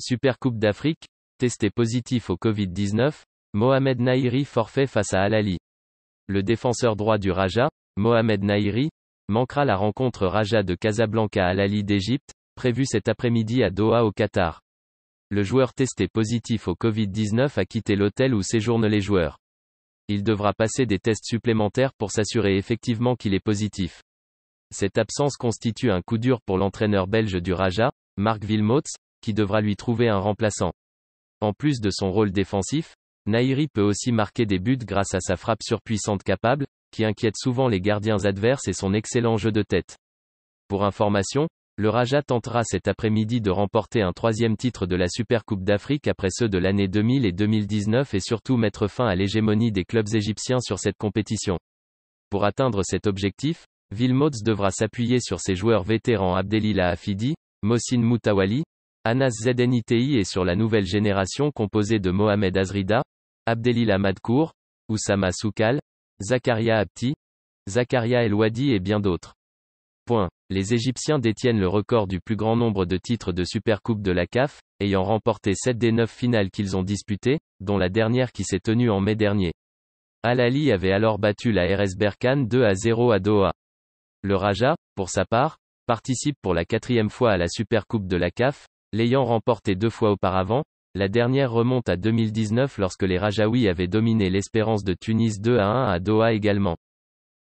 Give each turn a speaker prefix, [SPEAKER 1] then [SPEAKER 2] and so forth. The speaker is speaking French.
[SPEAKER 1] Super Coupe d'Afrique, testé positif au Covid-19, Mohamed Nahiri forfait face à Al-Ali. Le défenseur droit du Raja, Mohamed Nahiri, manquera la rencontre Raja de Casablanca Al-Ali d'Égypte, prévue cet après-midi à Doha au Qatar. Le joueur testé positif au Covid-19 a quitté l'hôtel où séjournent les joueurs. Il devra passer des tests supplémentaires pour s'assurer effectivement qu'il est positif. Cette absence constitue un coup dur pour l'entraîneur belge du Raja, Marc Wilmots, qui devra lui trouver un remplaçant. En plus de son rôle défensif, Nairi peut aussi marquer des buts grâce à sa frappe surpuissante capable, qui inquiète souvent les gardiens adverses et son excellent jeu de tête. Pour information, le Raja tentera cet après-midi de remporter un troisième titre de la Supercoupe d'Afrique après ceux de l'année 2000 et 2019 et surtout mettre fin à l'hégémonie des clubs égyptiens sur cette compétition. Pour atteindre cet objectif, Vilmots devra s'appuyer sur ses joueurs vétérans Abdelila Afidi, Mohsin Moutawali, Anas Zedniti et sur la nouvelle génération composée de Mohamed Azrida, Abdelila Madkour, Oussama Soukal, Zakaria Abti, Zakaria El Wadi et bien d'autres. Les Égyptiens détiennent le record du plus grand nombre de titres de Supercoupe de la CAF, ayant remporté 7 des 9 finales qu'ils ont disputées, dont la dernière qui s'est tenue en mai dernier. Al-Ali avait alors battu la RS Berkane 2 à 0 à Doha. Le Raja, pour sa part, participe pour la quatrième fois à la Supercoupe de la CAF, l'ayant remporté deux fois auparavant, la dernière remonte à 2019 lorsque les Rajaouis avaient dominé l'espérance de Tunis 2 à 1 à Doha également.